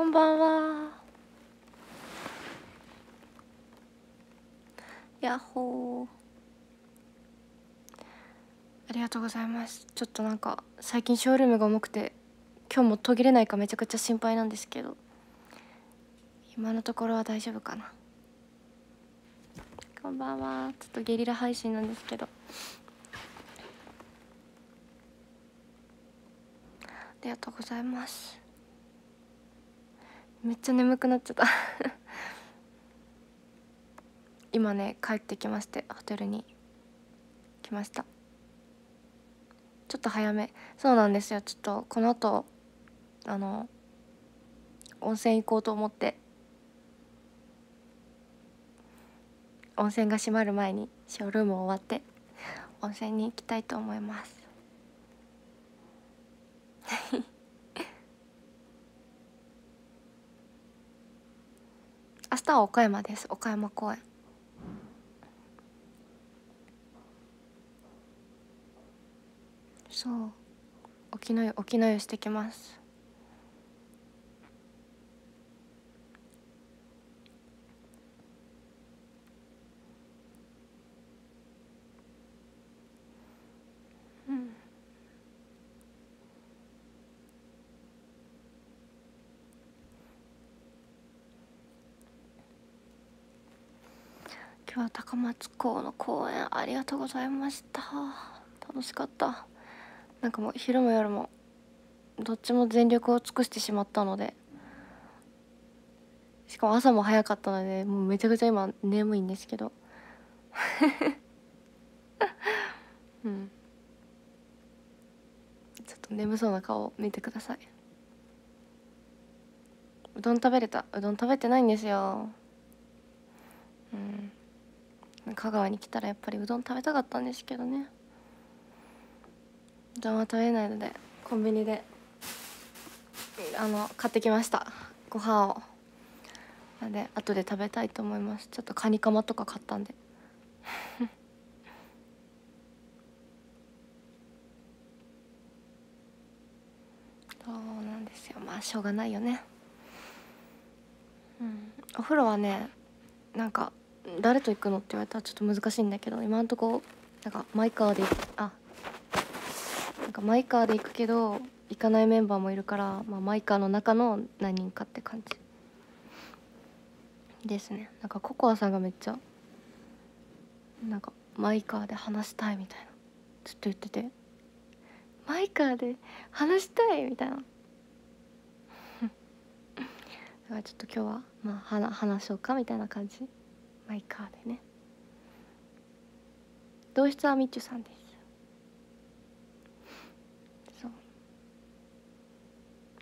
こんばんは。やっほー。ありがとうございます。ちょっとなんか最近ショールームが重くて今日も途切れないかめちゃくちゃ心配なんですけど今のところは大丈夫かな。こんばんは。ちょっとゲリラ配信なんですけど。ありがとうございます。めっちゃ眠くなっちゃった。今ね帰ってきましてホテルに。来ました。ちょっと早め。そうなんですよ。ちょっとこの後あの温泉行こうと思って。温泉が閉まる前にショールーム終わって温泉に行きたいと思います。明日は岡山です。岡山公園。そう。沖縄沖縄してきますうん今日は高松港の公園ありがとうございました。楽しかった。なんかもう昼も夜もどっちも全力を尽くしてしまったのでしかも朝も早かったのでもうめちゃくちゃ今眠いんですけど。うん。ちょっと眠そうな顔を見てください。うどん食べれた？うどん食べてないんですよ。うん。香川に来たらやっぱりうどん食べたかったんですけどね。うどんは食べれないのでコンビニであの買ってきました。ご飯を。なんで後で食べたいと思います。ちょっとカニカマとか買ったんで。そうなんですよ。まあしょうがないよね。うん。お風呂はねなんか誰と行くの？って言われたらちょっと難しいんだけど今んとこなんかマイカーであなんかマイカーで行くけど行かないメンバーもいるから、まあ、マイカーの中の何人かって感じ。ですね。なんかココアさんがめっちゃなんかマイカーで話したいみたいなずっと言ってて。マイカーで話したいみたいな。だからちょっと今日はまあ話話そうかみたいな感じ。マイカーでね。同室はみっちゅさんです。そう。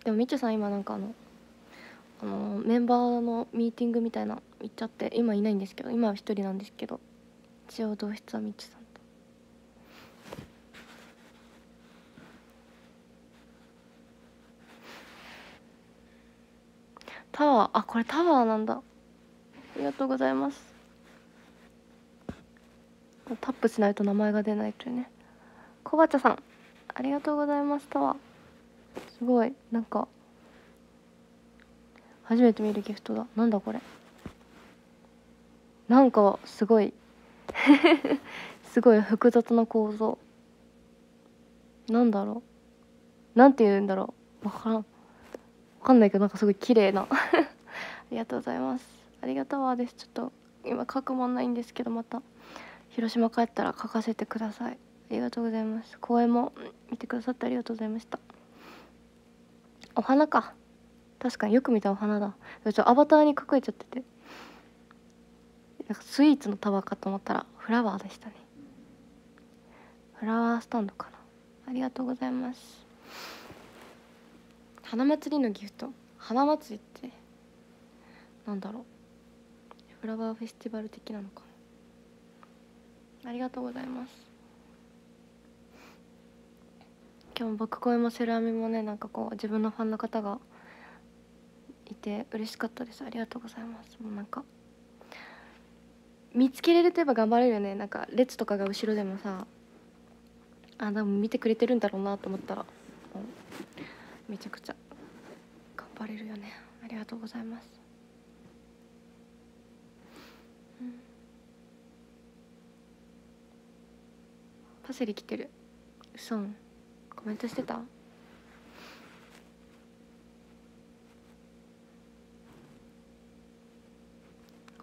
でもみっちゅさん今なんかあのあのメンバーのミーティングみたいな行っちゃって今いないんですけど今は一人なんですけど一応同室はみっちゅさんと。タワーあこれタワーなんだ。ありがとうございます。タップしないと名前が出ないというね。こばちゃさんありがとうございましたすごいなんか初めて見るギフトだ。なんだこれ。なんかすごい すごい複雑な構造。なんだろう。なんて言うんだろう。わからん。わかんないけどなんかすごい綺麗な。ありがとうございます。ありがとうわです。ちょっと今書くもんないんですけどまた。広島帰ったら書かせてください。ありがとうございます。公演も見てくださってありがとうございました。お花か。確かによく見たお花だ。ちょアバターに隠れちゃってて。なんかスイーツのタワーかと思ったらフラワーでしたね。フラワースタンドかな。ありがとうございます。花祭りのギフト。花祭りってなんだろう。フラワーフェスティバル的なのかな。ありがとうございます。今日も僕声もセラミもねなんかこう自分のファンの方がいて嬉しかったです。ありがとうございます。もうなんか見つけれると言えば頑張れるよね。なんか列とかが後ろでもさあでも見てくれてるんだろうなと思ったらめちゃくちゃ頑張れるよね。ありがとうございます、うん、パセリ来てる。うそんコメントしてた？コ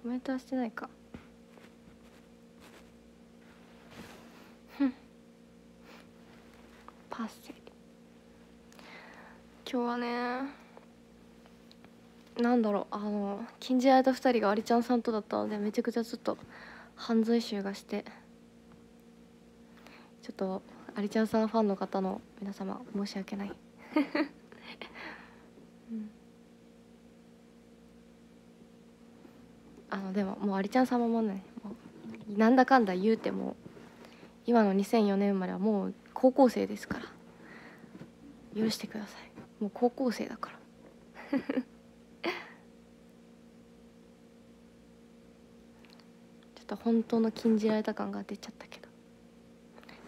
メントはしてないか。パセリ。今日はねなんだろう。あの禁じられた2人がアリちゃんさんとだったのでめちゃくちゃちょっと犯罪臭がして。ちょっとアリちゃんさんファンの方の皆様申し訳ない。うん。あのでももうアリちゃん様もねもうなんだかんだ言うても今の2004年生まれはもう高校生ですから許してください。もう高校生だから。ちょっと本当の禁じられた感が出ちゃったけど。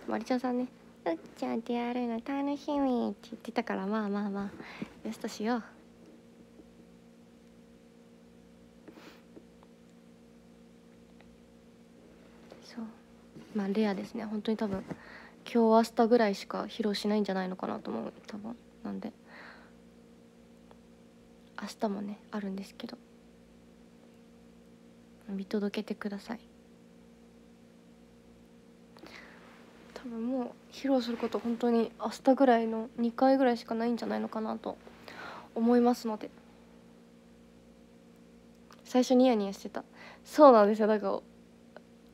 マリちゃんさんね「うっちゃんってやるの楽しみ」って言ってたからまあまあまあよしとしよう。そう。まあレアですね。本当に多分今日明日ぐらいしか披露しないんじゃないのかなと思う。多分なんで。明日もねあるんですけど。見届けてください。多分もう披露すること本当に明日ぐらいの2回ぐらいしかないんじゃないのかなと思いますので。最初ニヤニヤしてた。そうなんですよ。だから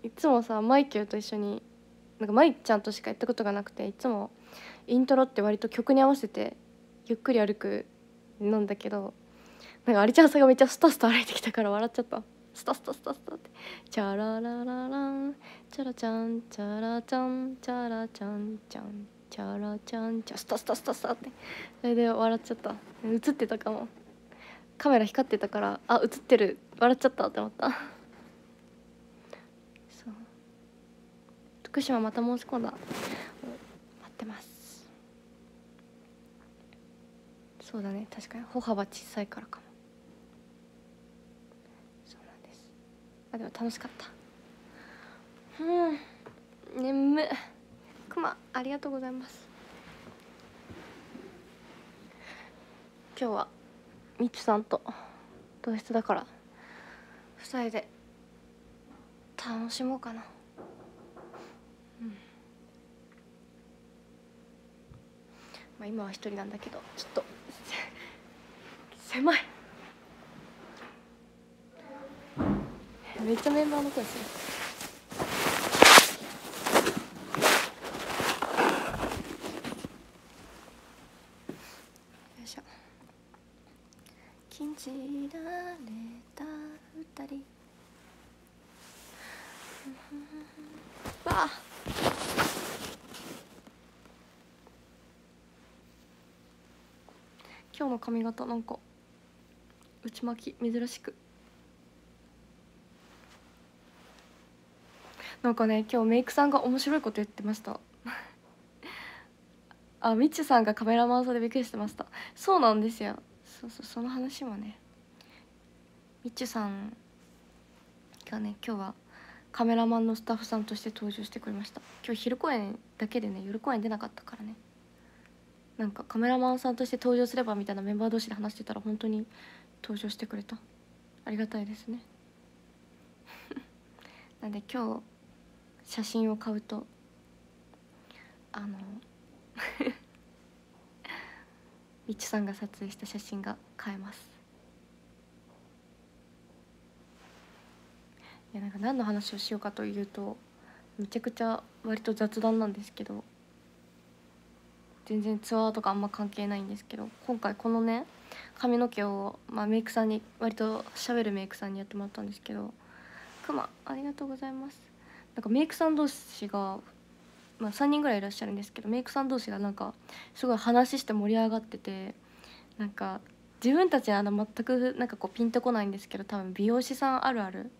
いつもさマイケルと一緒になんかまいちゃんとしかやったことがなくていつもイントロって割と曲に合わせてゆっくり歩くなんだけどなんかアリちゃんさんがめっちゃスタスタ歩いてきたから笑っちゃった。スタスタスタスタってチャラララランチャラチャンチャラチャンチャラチャンチャンチャラチャンチャスタスタスタスタってそれで笑っちゃった映ってたかもカメラ光ってたからあ映ってる笑っちゃったって思ったそう福島また申し込んだ待ってますそうだね確かに歩幅小さいからかもそうなんですあでも楽しかった。うん。眠くまありがとうございます。今日はみちさんと同室だから2人で楽しもうかな。まあ、今は一人なんだけどちょっと 狭い。めっちゃメンバーの声する。よいしょ。禁じられた二人。わあ。今日の髪型なんか内巻き珍しく。なんかね今日メイクさんが面白いこと言ってました。あみっちさんがカメラマンさんでびっくりしてました。そうなんですよ。そうそうその話もね。みっちさんがね今日はカメラマンのスタッフさんとして登場してくれました。今日昼公演だけでね夜公演出なかったからね。なんかカメラマンさんとして登場すればみたいなメンバー同士で話してたら本当に登場してくれた。ありがたいですね。なんで今日写真を買うとあの みちさんが撮影した写真が買えます。いやなんか何の話をしようかというとめちゃくちゃ割と雑談なんですけど全然ツアーとかあんま関係ないんですけど今回このね髪の毛を、まあ、メイクさんに割としゃべるメイクさんにやってもらったんですけどくまありがとうございます。なんかメイクさん同士が、まあ、3人ぐらいいらっしゃるんですけどメイクさん同士がなんかすごい話して盛り上がっててなんか自分たちはあの全くなんかこうピンとこないんですけど多分美容師さんあるある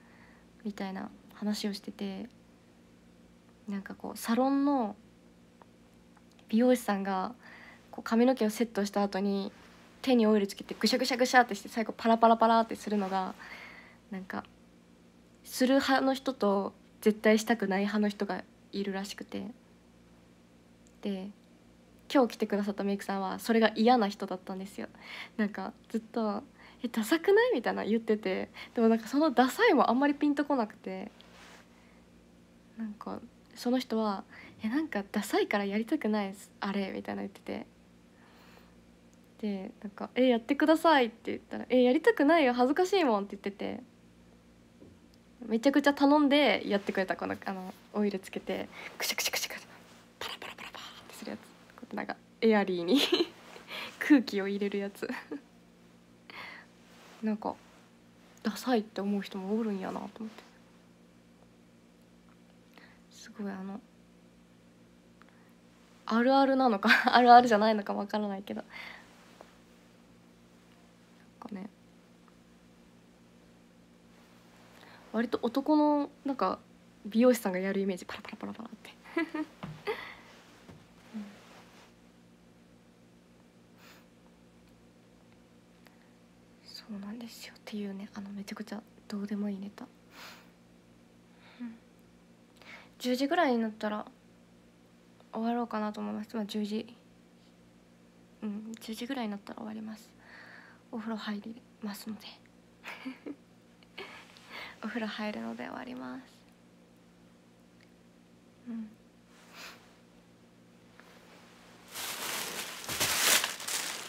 みたいな話をしててなんかこうサロンの美容師さんがこう髪の毛をセットした後に手にオイルつけてぐしゃぐしゃぐしゃってして最後パラパラパラってするのがなんかする派の人と絶対したくない派の人がいるらしくて。で今日来てくださったメイクさんはそれが嫌な人だったんですよ。なんかずっと「えダサくない?」みたいな言ってて。でもなんかそのダサいもあんまりピンとこなくて。なんかその人は「えなんかダサいからやりたくないですあれ」みたいな言ってて。でなんか「えやってください」って言ったら「えやりたくないよ恥ずかしいもん」って言ってて。めちゃくちゃ頼んでやってくれたこのあのオイルつけてクシャクシャクシャクシャパラパラパラパラってするやつ。なんかエアリーに 空気を入れるやつ。なんかダサいって思う人もおるんやなと思って。すごいあのあるあるなのか あるあるじゃないのかわからないけど。なんかね割と男のなんか美容師さんがやるイメージパラパラパラパラって。そうなんですよっていうねあのめちゃくちゃどうでもいいネタ、10時ぐらいになったら終わろうかなと思います。まあ10時。うん10時ぐらいになったら終わります。お風呂入りますので。お風呂入るので終わります。う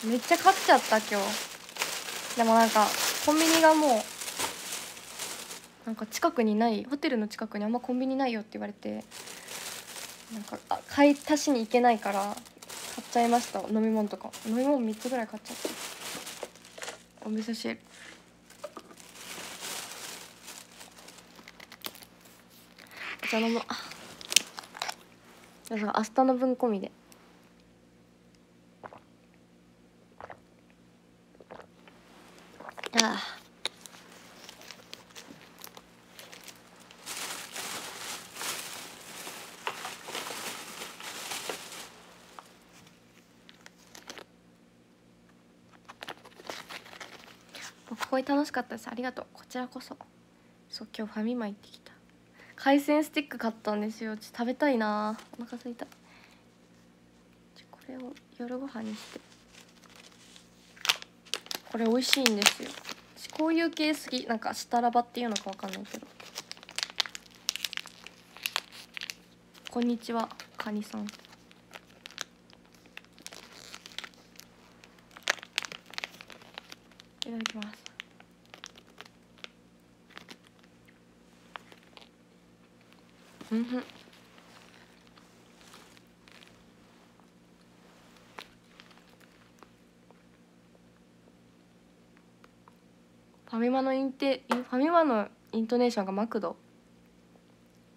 ん。めっちゃ買っちゃった今日。でもなんかコンビニがもうなんか近くにないホテルの近くにあんまコンビニないよって言われてなんかあ買い足しに行けないから買っちゃいました。飲み物とか。飲み物3つぐらい買っちゃった。お味噌汁。お茶飲む。あだから明日の分込みで。ああ。僕こ楽しかったです。ありがとう。こちらこそ。そう今日ファミマ行ってきた。海鮮スティック買ったんですよ。ちょっと食べたいな。お腹すいた。これを夜ご飯にして。これ美味しいんですよ。こういう系好き。なんかしたらばっていうのかわかんないけど。こんにちはカニさんいただきますうんファミマのインテファミマのイントネーションがマクド。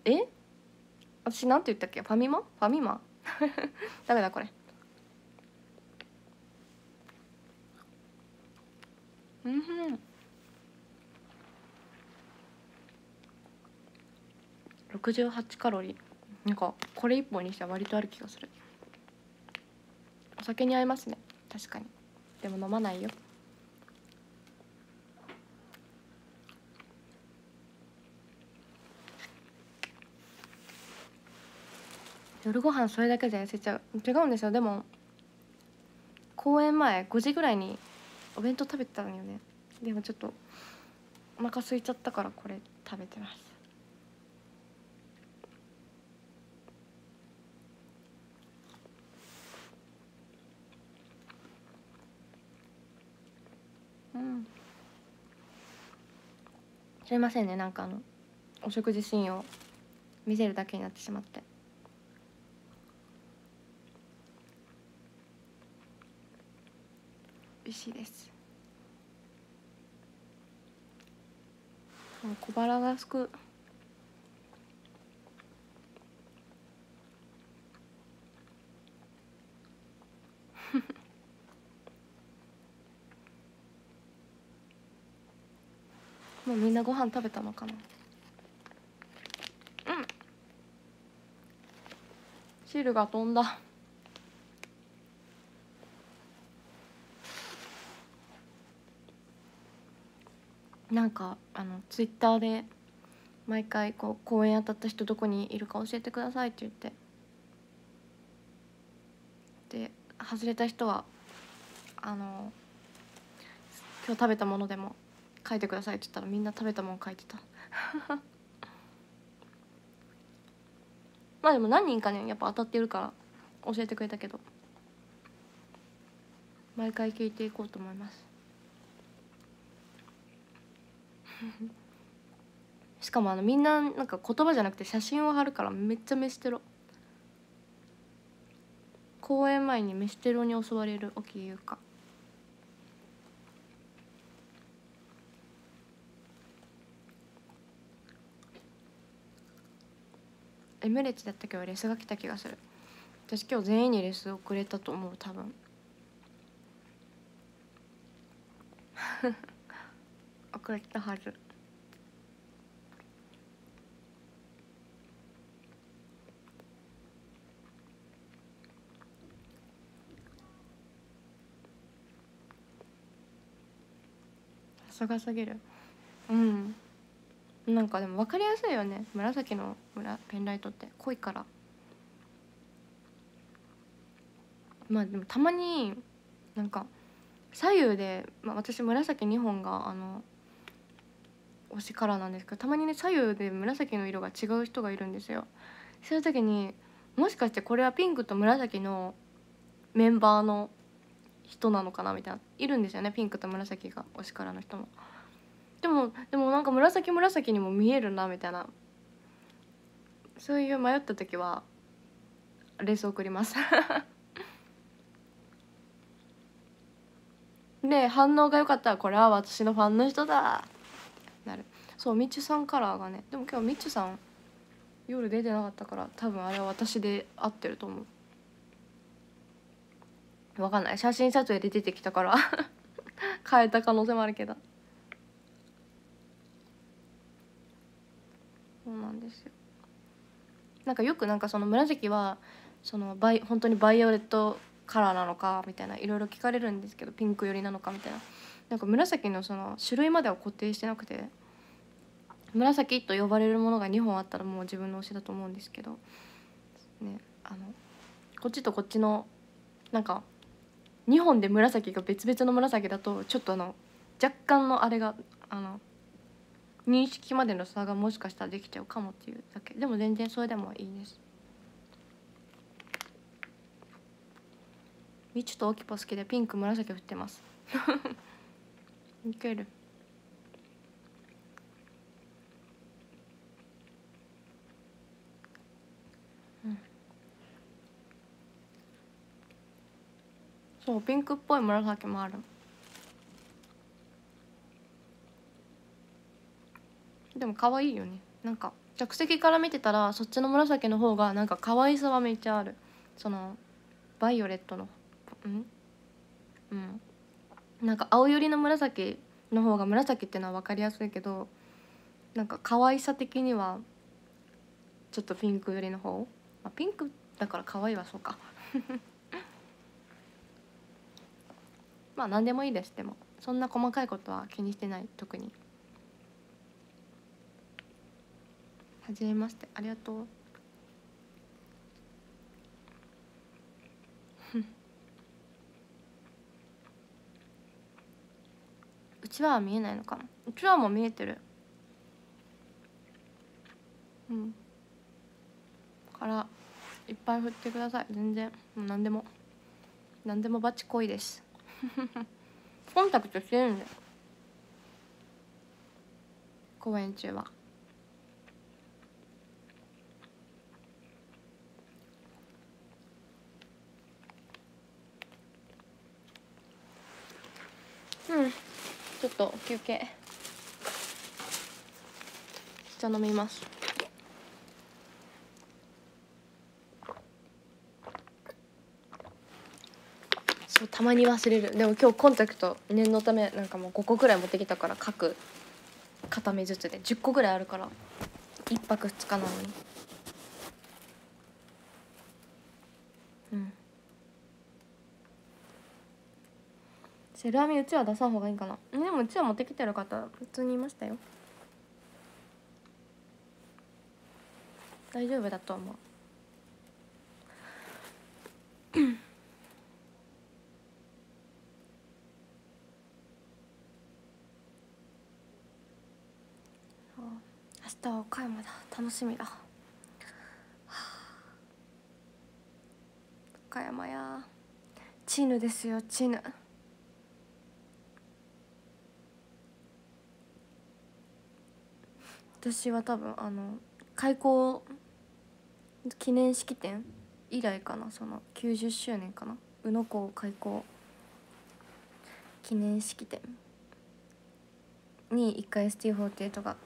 え？私なんて言ったっけ？ファミマ？ファミマ？ダメだこれ。うんふん。68カロリー。なんかこれ一本にしては割とある気がする。お酒に合いますね。確かに。でも飲まないよ。夜ご飯それだけで痩せちゃう。違うんですよ。でも公演前5時ぐらいにお弁当食べてたのよね。でもちょっとお腹空いちゃったからこれ食べてますうんすいませんねなんかあのお食事シーンを見せるだけになってしまって。美味しいです。小腹がすくもうみんなご飯食べたのかな？うん。シールが飛んだ。なんかあのツイッターで毎回こう公演当たった人どこにいるか教えてくださいって言って。で外れた人はあの今日食べたものでも書いてくださいって言ったらみんな食べたもの書いてた。まあでも何人かねやっぱ当たってるから教えてくれたけど。毎回聞いていこうと思います。しかもあのみんななんか言葉じゃなくて写真を貼るからめっちゃ飯テロ公演前に飯テロに襲われる沖優香エムレッチだったけどレスが来た気がする。私今日全員にレスをくれたと思う多分。遅れたはず。さすがすぎる。うん。なんかでも分かりやすいよね。紫のペンライトって。濃いから。まあでもたまになんか左右で、まあ、私紫2本があの推しカラーなんですけどたまにね左右で紫の色が違う人がいるんですよ。そういう時にもしかしてこれはピンクと紫のメンバーの人なのかなみたいな。いるんですよねピンクと紫が推しカラーの人も。でもでもなんか紫紫にも見えるなみたいな。そういう迷った時はレース送ります。で反応が良かったらこれは私のファンの人だ。なる。そうみちさんカラーがね。でも今日みちさん夜出てなかったから多分あれは私で合ってると思う。わかんない。写真撮影で出てきたから。変えた可能性もあるけど。そうなんですよ。なんかよくなんかその紫はそのバイ本当にバイオレットカラーなのかみたいないろいろ聞かれるんですけどピンク寄りなのかみたいな。なんか紫のその種類までは固定してなくて紫と呼ばれるものが2本あったらもう自分の推しだと思うんですけどねあのこっちとこっちのなんか2本で紫が別々の紫だとちょっとあの若干のあれがあの認識までの差がもしかしたらできちゃうかもっていうだけ。でも全然それでもいいです。みちとオキポ好きでピンク紫振ってます。いける。そうピンクっぽい紫もある。でも可愛いよね。なんか客席から見てたらそっちの紫の方がなんか可愛さはめっちゃある。そのバイオレットのうん？うん。なんか青寄りの紫の方が紫っていうのは分かりやすいけどなんか可愛さ的にはちょっとピンク寄りの方、まあ、ピンクだから可愛いはそうか。まあ何でもいいです。でもそんな細かいことは気にしてない。特に。はじめましてありがとう。うちわは見えないのかな？うちわも見えてる。うん。からいっぱい振ってください。全然。もう何でも。何でもバチ濃いです。コンタクトしてるんだよ公演中はうんちょっと休憩。じゃ飲みます。そうたまに忘れる。でも今日コンタクト念のためなんかもう5個ぐらい持ってきたから各片目ずつで。10個ぐらいあるから1泊2日なのにうんセルアミうちは出さん方がいいかな。でももうちは持ってきてる方普通にいましたよ。大丈夫だと思う。明日は岡山だ。楽しみだ、はあ、岡山や。チヌですよチヌ。私は多分あの開校記念式典以来かなその90周年かな宇野港開校記念式典に1回 ST48 が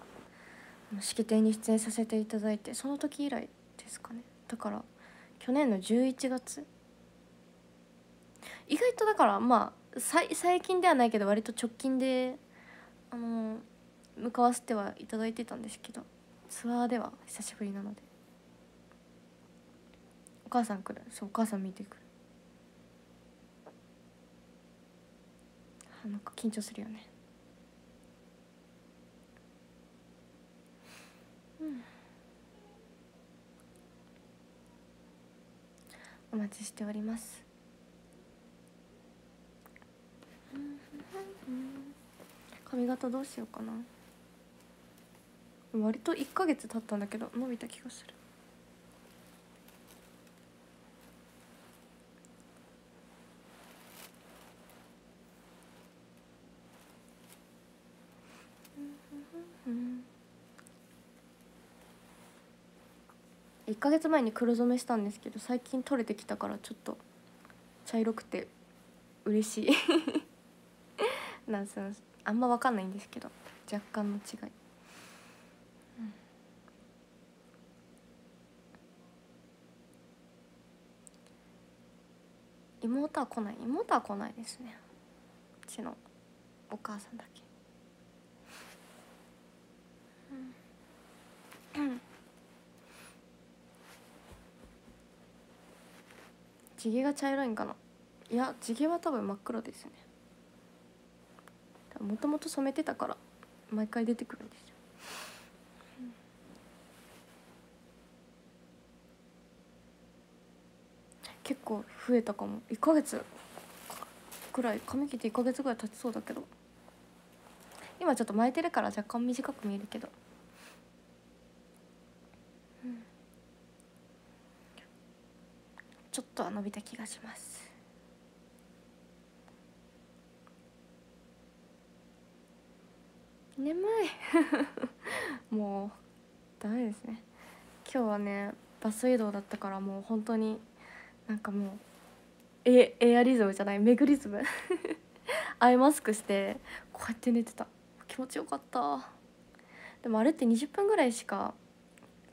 式典に出演させていただいてその時以来ですかね。だから去年の11月。意外とだからまあ最近ではないけど割と直近であの向かわせてはいただいてたんですけどツアーでは久しぶりなので。お母さん来る。そうお母さん見てくる。なんか緊張するよね。うん。お待ちしております。髪型どうしようかな。割と1ヶ月経ったんだけど伸びた気がする。1ヶ月前に黒染めしたんですけど最近取れてきたからちょっと茶色くて嬉しい。なんすあんま分かんないんですけど若干の違い、うん、妹は来ない。妹は来ないですね。うちのお母さんだけ。うん。地毛が茶色いんかな。いや地毛は多分真っ黒ですね。もともと染めてたから毎回出てくるんですよ、結構増えたかも。1ヶ月くらい髪切って1ヶ月ぐらい経ちそうだけど。今ちょっと巻いてるから若干短く見えるけど。ちょっとは伸びた気がします。眠い。もうダメですね。今日はねバス移動だったからもう本当になんかもうエエアリズムじゃないメグリズム。アイマスクしてこうやって寝てた。気持ちよかった。でもあれって20分ぐらいしか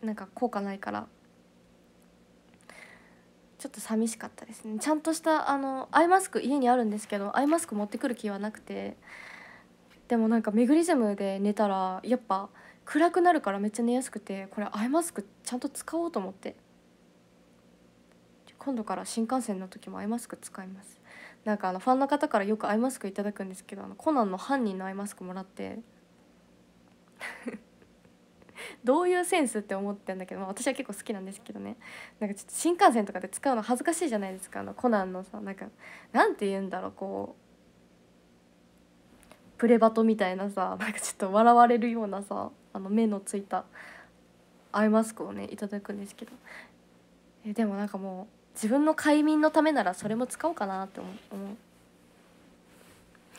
なんか効果ないから。ちょっと寂しかったですね。ちゃんとしたあのアイマスク家にあるんですけどアイマスク持ってくる気はなくて。でもなんかメグリズムで寝たらやっぱ暗くなるからめっちゃ寝やすくてこれアイマスクちゃんと使おうと思って。今度から新幹線の時もアイマスク使います。なんかあのファンの方からよくアイマスクいただくんですけどあのコナンの犯人のアイマスクもらって。どういうセンスって思ってんだけど、まあ、私は結構好きなんですけどね。なんかちょっと新幹線とかで使うの恥ずかしいじゃないですかあのコナンのさなんかなんて言うんだろうこうプレバトみたいなさなんかちょっと笑われるようなさあの目のついたアイマスクをねいただくんですけど。えでもなんかもう自分の快眠のためならそれも使おうかなって思う。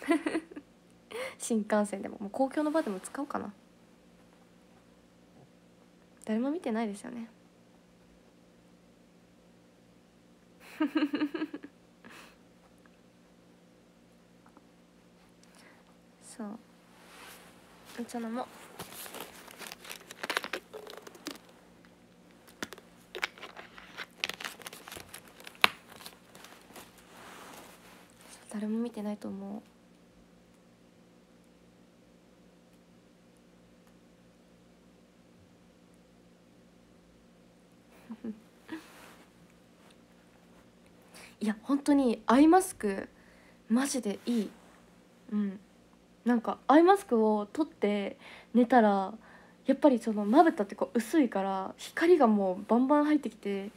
新幹線でももう公共の場でも使おうかな。誰も見てないですよね。そう。お茶飲もう。誰も見てないと思う。いや本当にアイマスクマジでいい。うん。なんかアイマスクを取って寝たらやっぱりそのまぶたってこう薄いから光がもうバンバン入ってきて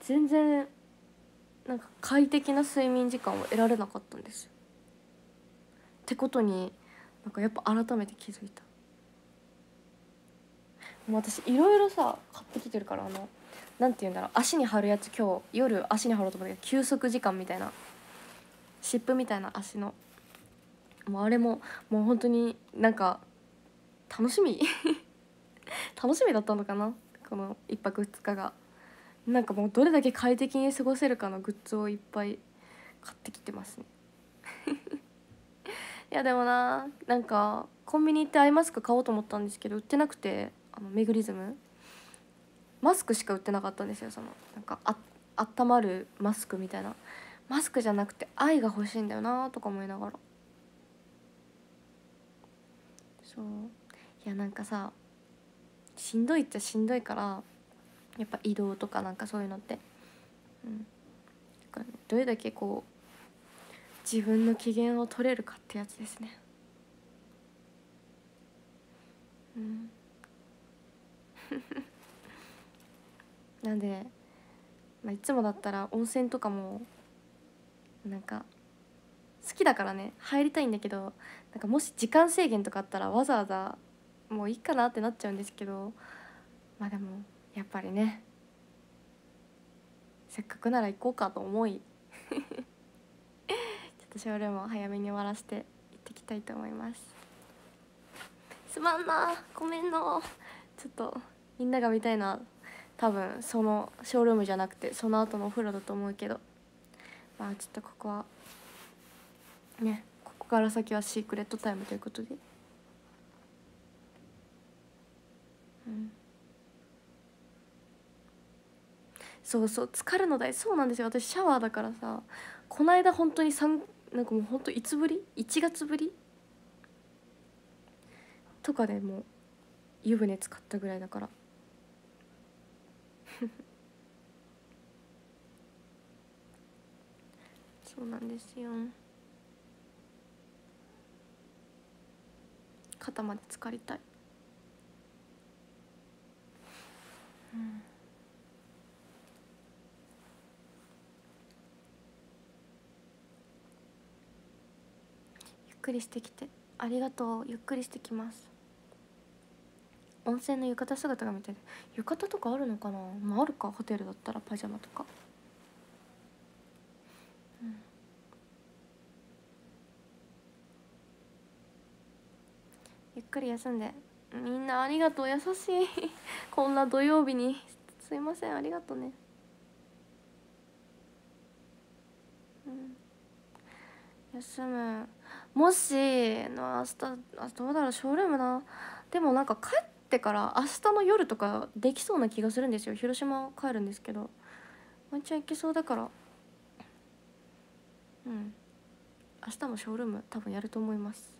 全然なんか快適な睡眠時間を得られなかったんですよ。ってことになんかやっぱ改めて気づいた。もう私いろいろさ買ってきてるからあのなんて言うんだろう足に貼るやつ今日夜足に貼ろうと思ったけど休息時間みたいな湿布みたいな足のもうあれももう本当になんか楽しみ？楽しみだったのかな？この1泊2日がなんかもうどれだけ快適に過ごせるかのグッズをいっぱい買ってきてますね。いやでもななんかコンビニ行ってアイマスク買おうと思ったんですけど売ってなくてあのメグリズム。マスクしか売ってなかったんですよそのなんかあったまるマスクみたいな。マスクじゃなくて愛が欲しいんだよなとか思いながら。そう。いやなんかさしんどいっちゃしんどいからやっぱ移動とかなんかそういうのって。うん。どれだけこう自分の機嫌を取れるかってやつですね。うん。なんで、まあ、いつもだったら温泉とかもなんか好きだからね入りたいんだけどなんかもし時間制限とかあったらわざわざもういいかなってなっちゃうんですけどまあでもやっぱりね。せっかくなら行こうかと思い。ちょっとショールームを早めに終わらせて行ってきたいと思います。すまんな。ごめんのちょっとみんなが見たいのは多分そのショールームじゃなくてその後のお風呂だと思うけど。まあちょっとここはねここから先はシークレットタイムということで。うん。そうそう浸かるの大そうなんですよ。私シャワーだからさこの間本当に3なんかもう本当いつぶり？1月ぶり？とかでもう湯船使ったぐらいだから。そうなんですよ。肩まで浸かりたい。うん。くりしてきてありがとうゆっくりしてきます。温泉の浴衣姿が見たい。浴衣とかあるのかな？まああるかホテルだったらパジャマとか。うん。ゆっくり休んで。みんなありがとう優しい。こんな土曜日に。すいませんありがとうね。うん。休む。もしの明日あどうだろうショールームな。でもなんか帰ってから明日の夜とかできそうな気がするんですよ。広島帰るんですけど。ワンチャン行けそうだから。うん。明日もショールーム多分やると思います。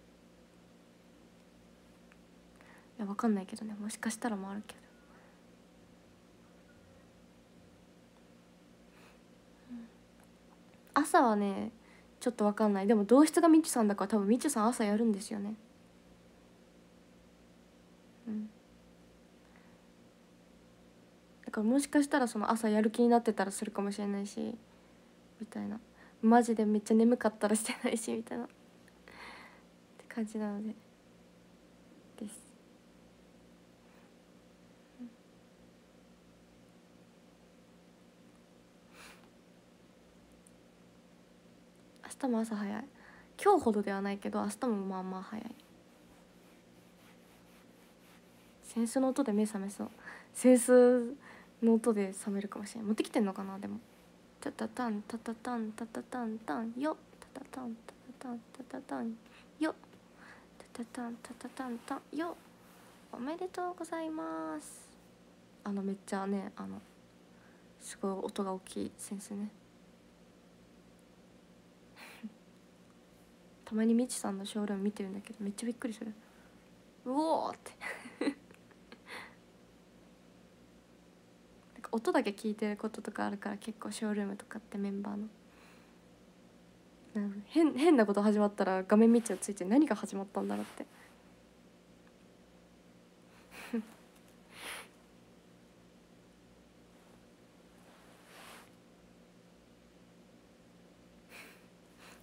いやわかんないけどね。もしかしたらもあるけど。朝はねちょっとわかんない。でも同室がみちさんだから多分みちさん朝やるんですよね。うん。だからもしかしたらその朝やる気になってたらするかもしれないしみたいな。マジでめっちゃ眠かったらしてないしみたいな。って感じなのでです明日も朝早い。今日ほどではないけど明日もまあまあ早い。扇子の音で目覚めそう。扇子の音で覚めるかもしれない。持ってきてんのかなでも。タタタンタタタンタタタンタンよタタタンタタタンタタタンよタタタンタタタンタンよおめでとうございます。あのめっちゃねあのすごい音が大きい扇子ね。たまにみちさんのショールーム見てるんだけどめっちゃびっくりする。うおーって。なんか音だけ聞いてることとかあるから結構ショールームとかってメンバーの。なん変変なこと始まったら画面見ちゃついて何が始まったんだろうって。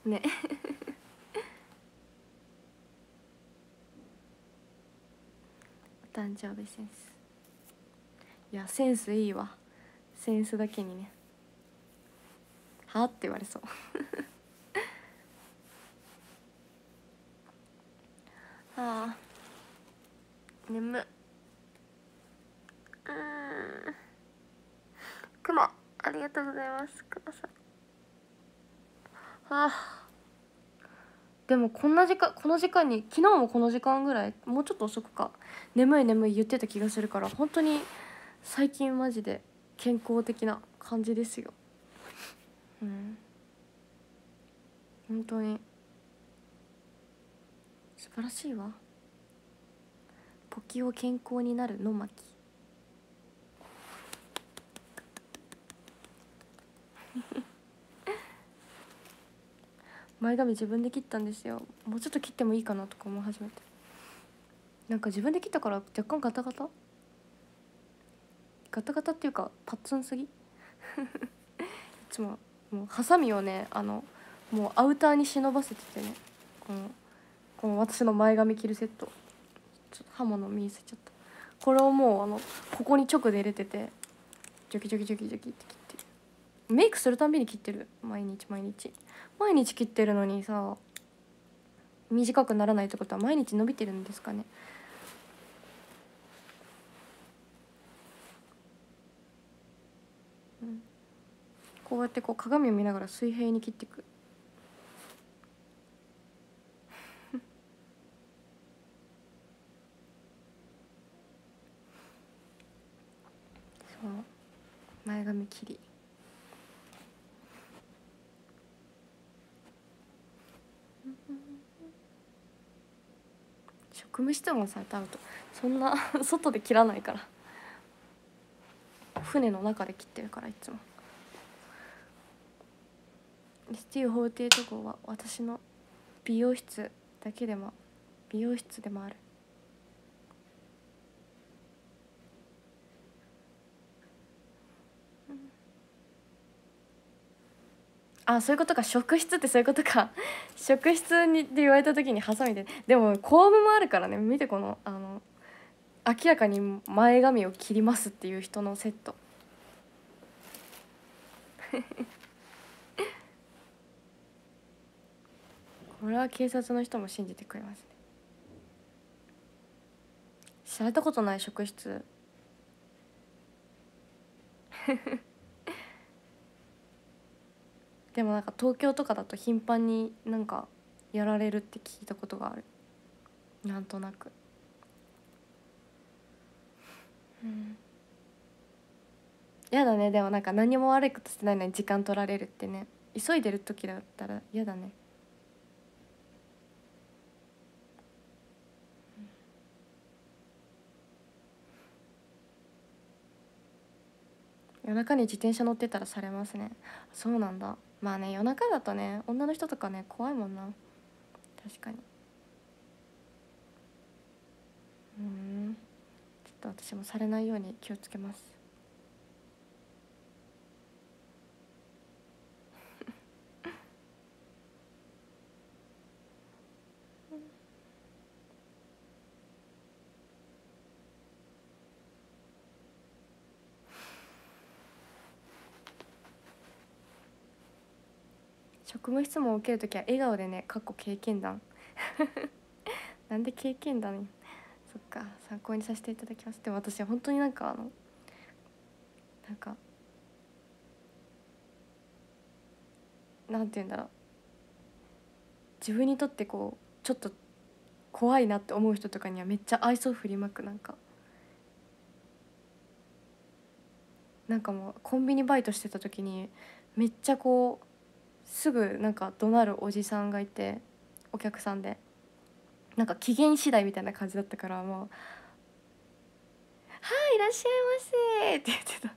ね。誕生日センス。いやセンスいいわ。センスだけにね。はって言われそう。ああ眠。うんくまありがとうございます。くまさん。ああでもこんな時間この時間に昨日もこの時間ぐらいもうちょっと遅くか眠い眠い言ってた気がするから本当に最近マジで健康的な感じですよ。うん。本当に。素晴らしいわ。ポキオ健康になるの巻。前髪自分で切ったんですよ。もうちょっと切ってもいいかなとか思い始めて。なんか自分で切ったから若干ガタガタ？ガタガタっていうかパッツンすぎ？いつももうハサミをねあのもうアウターに忍ばせててね。このこの私の前髪切るセット。ちょっと刃物見せちゃった。これをもうあのここに直で入れててジョキジョキジョキジョキって切って。メイクするたびに切ってる。毎日毎日。毎日切ってるのにさ短くならないってことは毎日伸びてるんですかね。こうやってこう鏡を見ながら水平に切っていく。そう。前髪切り。職務質問された後そんな 外で切らないから。船の中で切ってるからいつも。STU 法廷とこは私の美容室だけでも美容室でもある。あそういうことか。職質ってそういうことか。職質にって言われた時にハサミで。でもコームもあるからね。見てこのあの明らかに前髪を切りますっていう人のセット。これは警察の人も信じてくれますね。されたことない職質 でもなんか東京とかだと頻繁になんかやられるって聞いたことがある。なんとなく。うん。やだね。でもなんか何も悪いことしてないのに時間取られるってね。急いでる時だったら嫌だね。夜中に自転車乗ってたらされますね。そうなんだ。まあね夜中だとね女の人とかね怖いもんな。確かに。うん。ちょっと私もされないように気をつけます。う ん職務質問を受けるときは笑顔でねかっこ経験談。なんで経験談？そっか。参考にさせていただきます。でも私は本当になんかあのなんかなんて言うんだろう。自分にとってこうちょっと怖いなって思う人とかにはめっちゃ愛想振りまくなんか。なんかもうコンビニバイトしてた時にめっちゃこうすぐなんか怒鳴るおじさんがいてお客さんで。なんか機嫌次第みたいな感じだったからもう「はいいらっしゃいませ」って言ってた。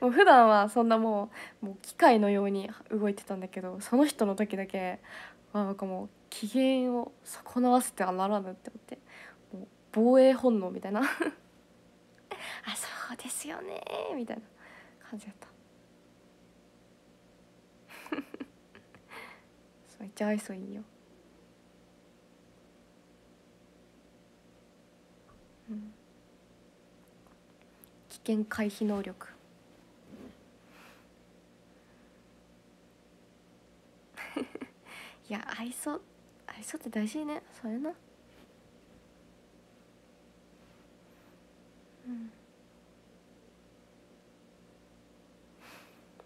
もう普段はそんなもうもう機械のように動いてたんだけどその人の時だけあなんかもう機嫌を損なわせてはならぬって思ってもう防衛本能みたいな。あそうですよねみたいな感じだった。めっちゃ愛想いいよ。うん。危険回避能力。いや愛想愛想って大事ね。そういうなうん。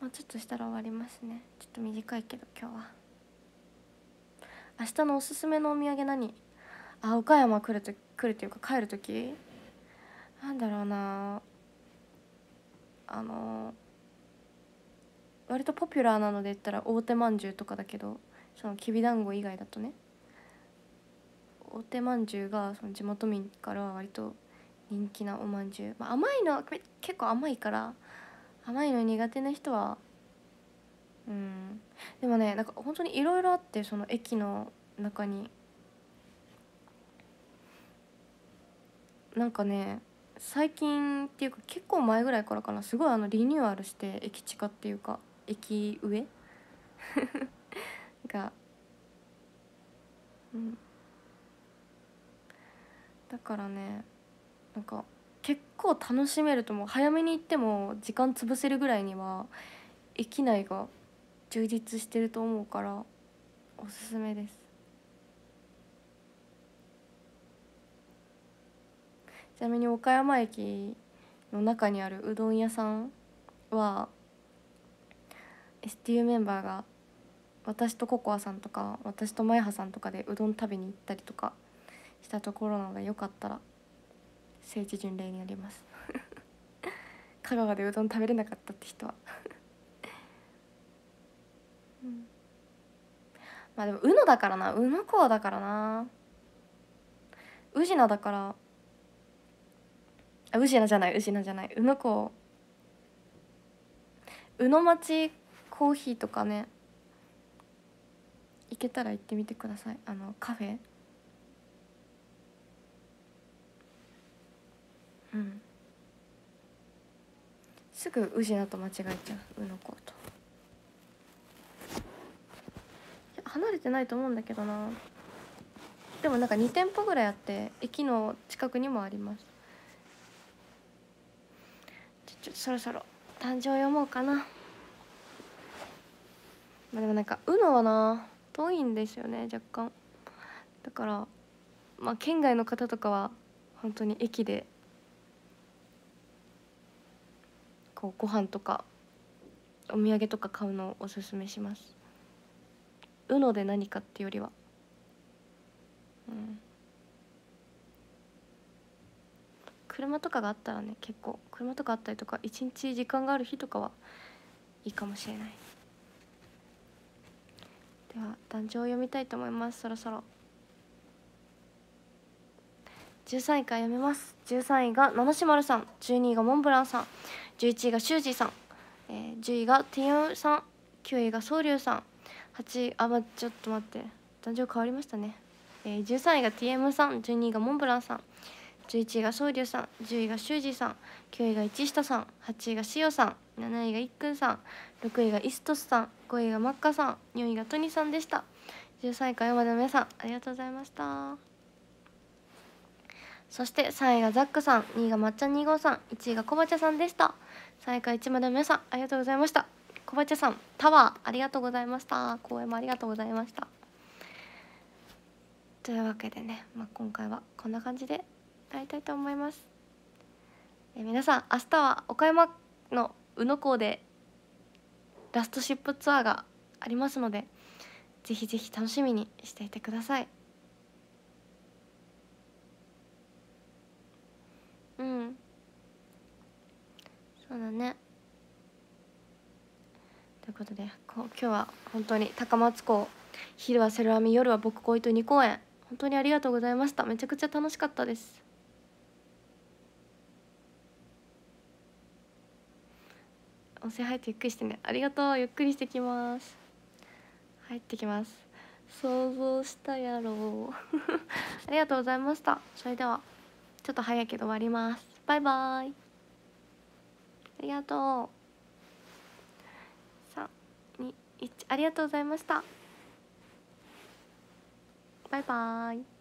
もうちょっとしたら終わりますね。ちょっと短いけど今日は。明日のおすすめのお土産何？あ岡山来ると来るっていうか帰る時？なんだろうな。あの割とポピュラーなので言ったら大手まんじゅうとかだけどそのきびだんご以外だとね。大手まんじゅうがその地元民からは割と人気なおまんじゅう、まあ、甘いのは結構甘いから甘いの苦手な人はうん。でもねなんか本当にいろいろあってその駅の中に。なんかね最近っていうか結構前ぐらいからかなすごいあのリニューアルして駅地下っていうか駅上？が。うん。だからねなんか結構楽しめると思う。早めに行っても時間潰せるぐらいには駅内が充実してると思うからおすすめです。ちなみに岡山駅の中にあるうどん屋さんは STU メンバーが私とココアさんとか私とマヤハさんとかでうどん食べに行ったりとかしたところなのでよかったら聖地巡礼になります。香川でうどん食べれなかったって人は。うん、まあでもうのだからな。うのこだからな。宇品だから。あ宇品じゃない。宇品じゃない。うのこう。の町コーヒーとかね。行けたら行ってみてください。あのカフェ。うん。すぐ宇品と間違えちゃう。宇野港と。離れてないと思うんだけどな。でもなんか2店舗ぐらいあって駅の近くにもあります。ちょっとそろそろ誕生読もうかな。まあでもなんか「うの」はな遠いんですよね若干。だからまあ県外の方とかは本当に駅でこうご飯とかお土産とか買うのをおすすめします。UNO で何かっていうよりは。うん。車とかがあったらね結構車とかあったりとか一日時間がある日とかはいいかもしれない。では壇上を読みたいと思います。そろそろ。13位から読めます。13位が七島さん。12位がモンブランさん。11位が修二さん、えー、10位がティムさん。9位が宗龍さん。8あまあちょっと待って。壇上変わりましたね、えー、13位が TM さん12位がモンブランさん。11位が宗龍さん10位が修二さん。9位が一下さん8位が塩さん。7位がいっくんさん。6位がイストスさん。5位がマッカさん。4位がトニさんでした。13位から山田の皆さんありがとうございました。そして3位がザックさん。2位がまっちゃん2号さん。1位がコバチャさんでした。3位から1までの皆さんありがとうございました。コバチャさんタワーありがとうございました。講演もありがとうございました。というわけでね、まあ、今回はこんな感じでやりたいと思います。え皆さん明日は岡山の宇野港でラストシップツアーがありますのでぜひぜひ楽しみにしていてください。うん。そうだね。いうことでこう今日は本当に高松港昼はセルアミ夜は僕恋と2公演本当にありがとうございました。めちゃくちゃ楽しかったです。温泉入ってゆっくりしてね。ありがとう。ゆっくりしてきます。入ってきます。想像したやろう。ありがとうございました。それではちょっと早いけど終わります。バイバイ。ありがとう。ありがとうございました。バイバイ。